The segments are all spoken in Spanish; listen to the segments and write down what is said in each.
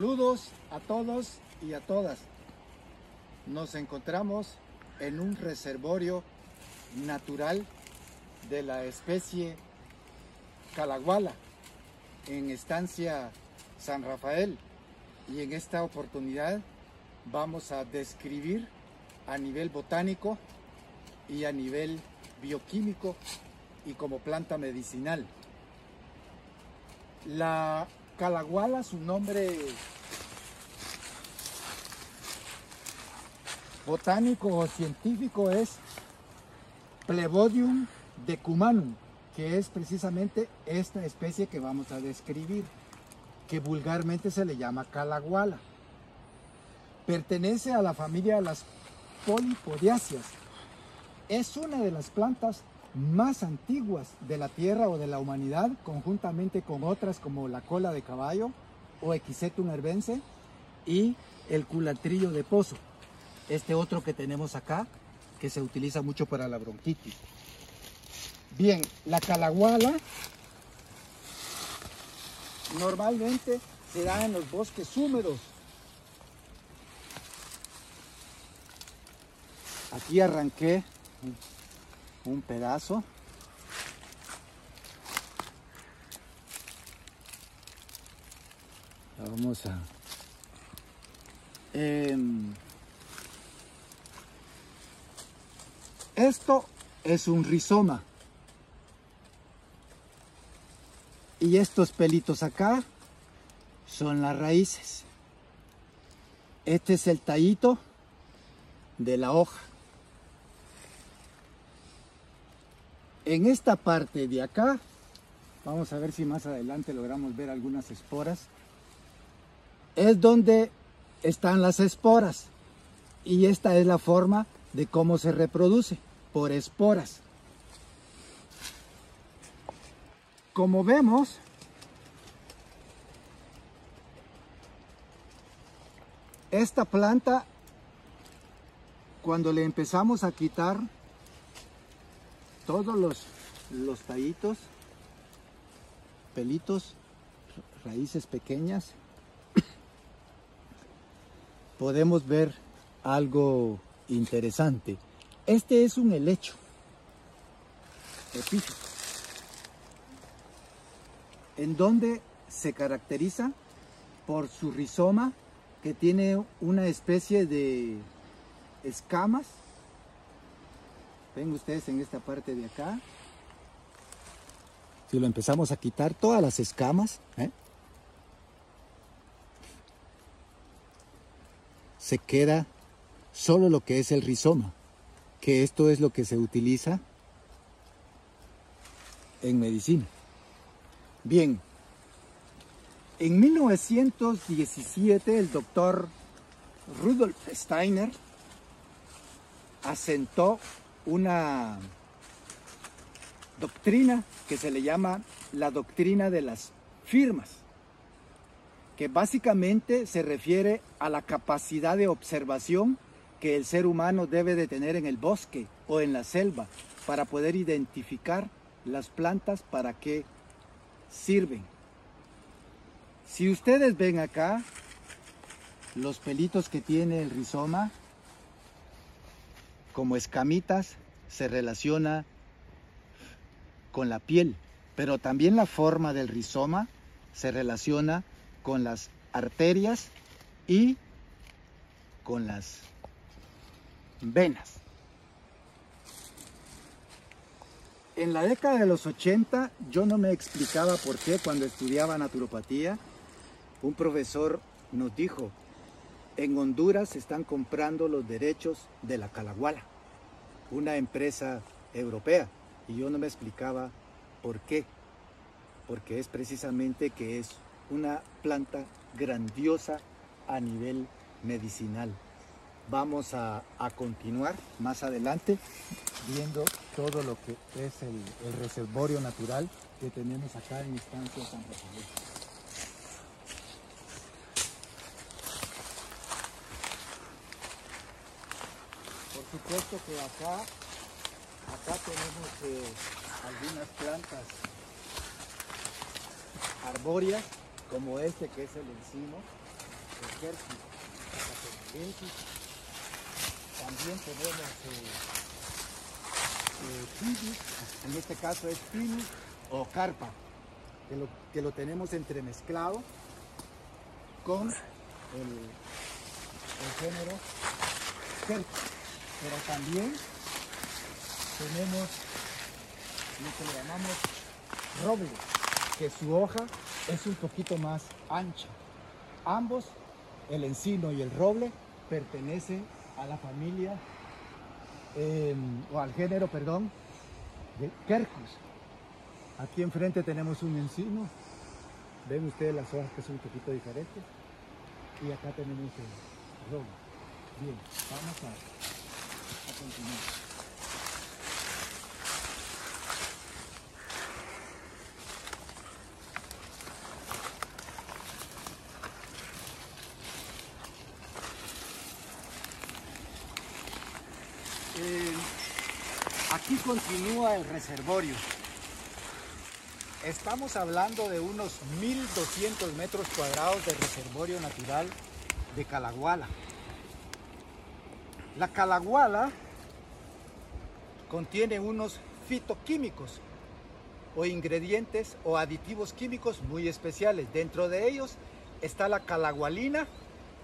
Saludos a todos y a todas. Nos encontramos en un reservorio natural de la especie Calaguala en estancia San Rafael y en esta oportunidad vamos a describir a nivel botánico y a nivel bioquímico y como planta medicinal. La Calaguala, su nombre botánico o científico es Plebodium decumanum, que es precisamente esta especie que vamos a describir, que vulgarmente se le llama calaguala. Pertenece a la familia de las polipodiáceas. Es una de las plantas más antiguas de la Tierra o de la humanidad, conjuntamente con otras como la cola de caballo o Equisetum herbense y el culatrillo de pozo. Este otro que tenemos acá, que se utiliza mucho para la bronquitis. Bien, la calaguala normalmente se da en los bosques húmedos. Aquí arranqué un pedazo. Vamos a... Em, esto es un rizoma. Y estos pelitos acá son las raíces. Este es el tallito de la hoja. En esta parte de acá, vamos a ver si más adelante logramos ver algunas esporas, es donde están las esporas. Y esta es la forma de cómo se reproduce, por esporas. Como vemos, esta planta, cuando le empezamos a quitar todos los, los tallitos, pelitos, raíces pequeñas, podemos ver algo interesante. Este es un helecho. En donde se caracteriza por su rizoma que tiene una especie de escamas Ven ustedes en esta parte de acá. Si lo empezamos a quitar todas las escamas, ¿eh? se queda solo lo que es el rizoma, que esto es lo que se utiliza en medicina. Bien, en 1917 el doctor Rudolf Steiner asentó una doctrina que se le llama la doctrina de las firmas, que básicamente se refiere a la capacidad de observación que el ser humano debe de tener en el bosque o en la selva para poder identificar las plantas para qué sirven. Si ustedes ven acá los pelitos que tiene el rizoma, como escamitas se relaciona con la piel, pero también la forma del rizoma se relaciona con las arterias y con las venas. En la década de los 80 yo no me explicaba por qué cuando estudiaba naturopatía un profesor nos dijo, en Honduras se están comprando los derechos de la calaguala, una empresa europea. Y yo no me explicaba por qué. Porque es precisamente que es una planta grandiosa a nivel medicinal. Vamos a, continuar más adelante viendo todo lo que es el, reservorio natural que tenemos acá en Estancia San Rafael. Supuesto que acá, acá tenemos eh, algunas plantas arbóreas, como este que es el encino, Quercus acatenalensis. También tenemos eh, eh, en este caso es Pinus o Carpa, que lo, que lo tenemos entremezclado con el, el género Quercus. Pero también tenemos lo que le llamamos roble, que su hoja es un poquito más ancha. Ambos, el encino y el roble, pertenecen a la familia, eh, o al género, perdón, de Quercus. Aquí enfrente tenemos un encino. Ven ustedes las hojas que son un poquito diferentes. Y acá tenemos el roble. Bien, vamos a, Eh, aquí continúa el reservorio. Estamos hablando de unos 1.200 metros cuadrados de reservorio natural de Calaguala. La Calaguala contiene unos fitoquímicos o ingredientes o aditivos químicos muy especiales. Dentro de ellos está la calagualina,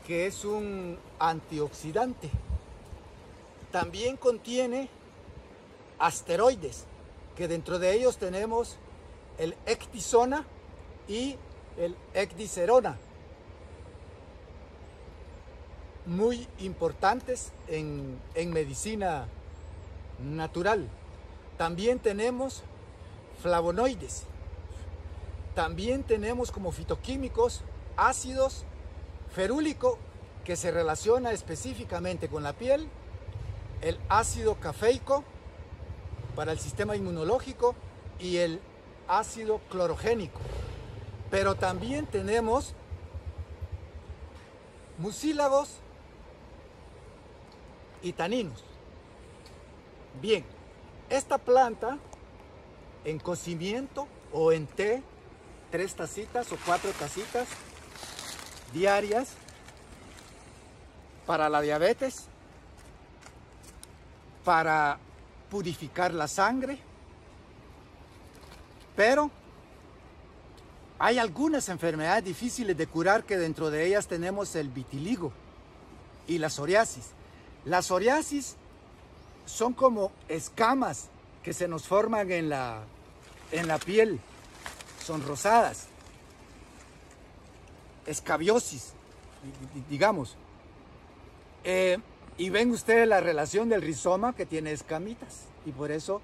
que es un antioxidante también contiene asteroides, que dentro de ellos tenemos el ectisona y el ecdicerona, muy importantes en, en medicina natural. También tenemos flavonoides. También tenemos como fitoquímicos ácidos ferúlico que se relaciona específicamente con la piel el ácido cafeico para el sistema inmunológico y el ácido clorogénico. Pero también tenemos mucílagos y taninos. Bien, esta planta en cocimiento o en té, tres tacitas o cuatro tacitas diarias para la diabetes para purificar la sangre, pero hay algunas enfermedades difíciles de curar que dentro de ellas tenemos el vitiligo y la psoriasis. La psoriasis son como escamas que se nos forman en la, en la piel, son rosadas, escabiosis, digamos. Eh, y ven ustedes la relación del rizoma que tiene escamitas y por eso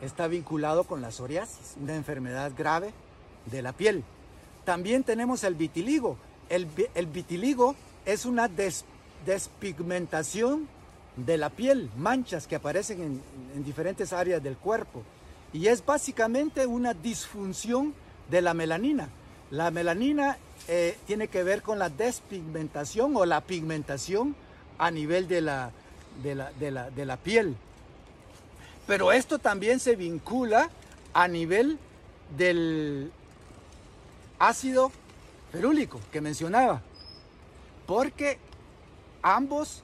está vinculado con la psoriasis, una enfermedad grave de la piel. También tenemos el vitiligo. El, vitiligo es una despigmentación de la piel, manchas que aparecen en, diferentes áreas del cuerpo. Y es básicamente una disfunción de la melanina. La melanina eh, tiene que ver con la despigmentación o la pigmentación a nivel de la, de la, piel. Pero esto también se vincula a nivel del ácido ferúlico que mencionaba, porque ambos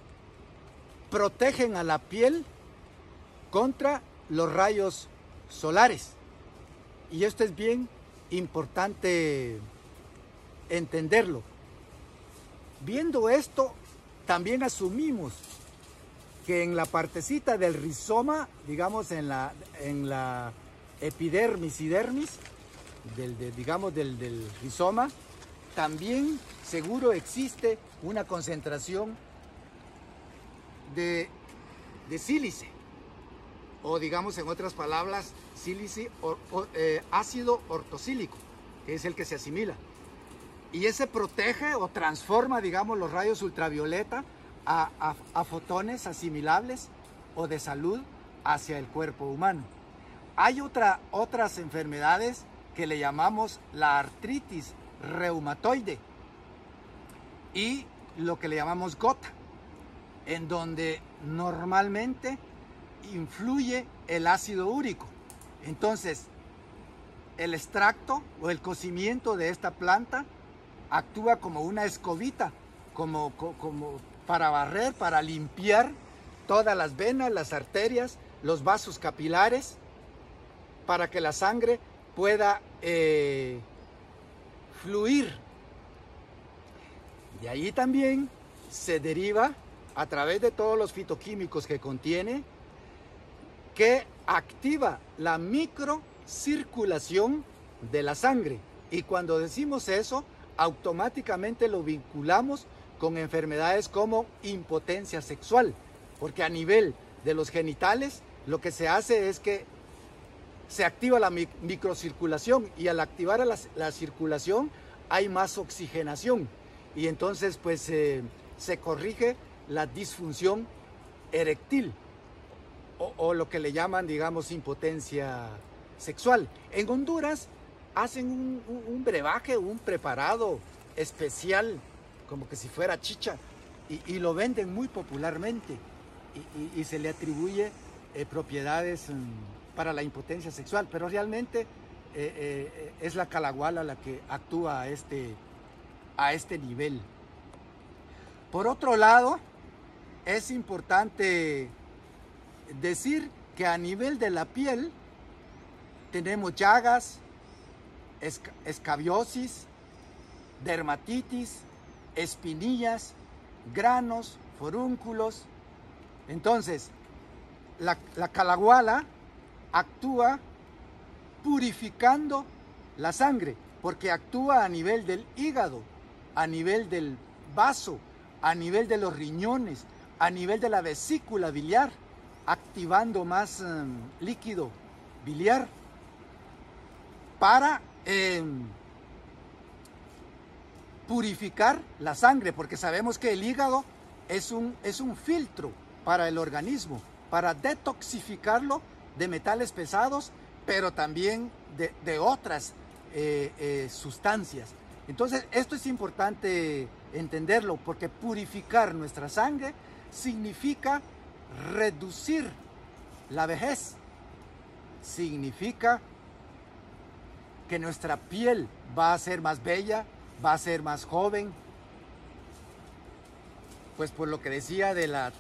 protegen a la piel contra los rayos solares. Y esto es bien importante entenderlo. Viendo esto, también asumimos que en la partecita del rizoma, digamos en la, en la epidermis y dermis, del, digamos del, del rizoma, también seguro existe una concentración de, de sílice, o digamos en otras palabras, sílice o, eh, ácido ortosílico, que es el que se asimila. Y ese protege o transforma, digamos, los rayos ultravioleta a, fotones asimilables o de salud hacia el cuerpo humano. Hay otra, otras enfermedades que le llamamos la artritis reumatoide y lo que le llamamos gota, en donde normalmente influye el ácido úrico. Entonces, el extracto o el cocimiento de esta planta actúa como una escobita como, como para barrer, para limpiar todas las venas, las arterias, los vasos capilares, para que la sangre pueda eh, fluir. De ahí también se deriva a través de todos los fitoquímicos que contiene, que activa la microcirculación de la sangre. Y cuando decimos eso, automáticamente lo vinculamos con enfermedades como impotencia sexual, porque a nivel de los genitales lo que se hace es que se activa la microcirculación. Y al activar la, circulación hay más oxigenación. Y entonces pues eh, se corrige la disfunción erectil o, lo que le llaman digamos impotencia sexual. En Honduras hacen un, brebaje, un preparado especial como que si fuera chicha y, lo venden muy popularmente y, se le atribuye eh, propiedades... Mm, para la impotencia sexual, pero realmente eh, eh, es la calaguala la que actúa a este, a este nivel. Por otro lado, es importante decir que a nivel de la piel tenemos llagas, escabiosis, dermatitis, espinillas, granos, forúnculos. Entonces, la, la calaguala actúa purificando la sangre, porque actúa a nivel del hígado, a nivel del vaso, a nivel de los riñones, a nivel de la vesícula biliar, activando más em, líquido biliar para em, purificar la sangre, porque sabemos que el hígado es un, es un filtro para el organismo, para detoxificarlo de metales pesados, pero también de, otras eh, eh, sustancias. Entonces, esto es importante entenderlo porque purificar nuestra sangre significa reducir. La vejez, significa que nuestra piel va a ser más bella, va a ser más joven, pues por lo que decía de la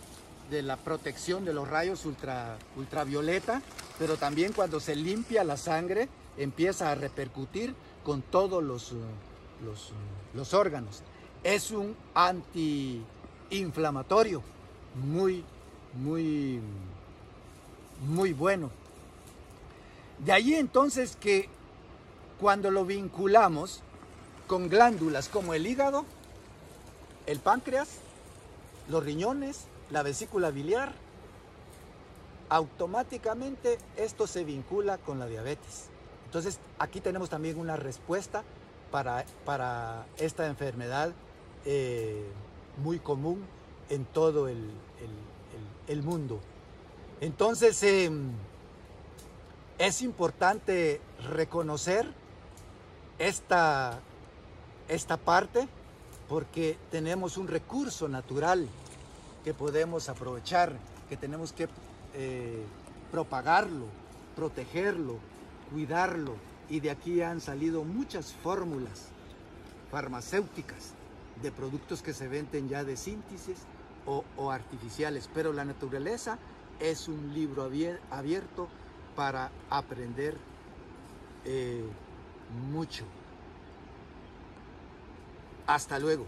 de la protección de los rayos ultra, ultravioleta, pero también cuando se limpia la sangre empieza a repercutir con todos los, los, los órganos. Es un antiinflamatorio muy, muy, muy bueno. De ahí entonces que cuando lo vinculamos con glándulas como el hígado, el páncreas, los riñones, la vesícula biliar, automáticamente esto se vincula con la diabetes. Entonces aquí tenemos también una respuesta para, para esta enfermedad eh, muy común en todo el, mundo. Entonces em, es importante reconocer esta, esta parte porque tenemos un recurso natural que podemos aprovechar, que tenemos que eh, propagarlo, protegerlo, cuidarlo. Y de aquí han salido muchas fórmulas farmacéuticas de productos que se venden ya de síntesis o, artificiales. Pero la naturaleza es un libro abierto para aprender eh, mucho. Hasta luego.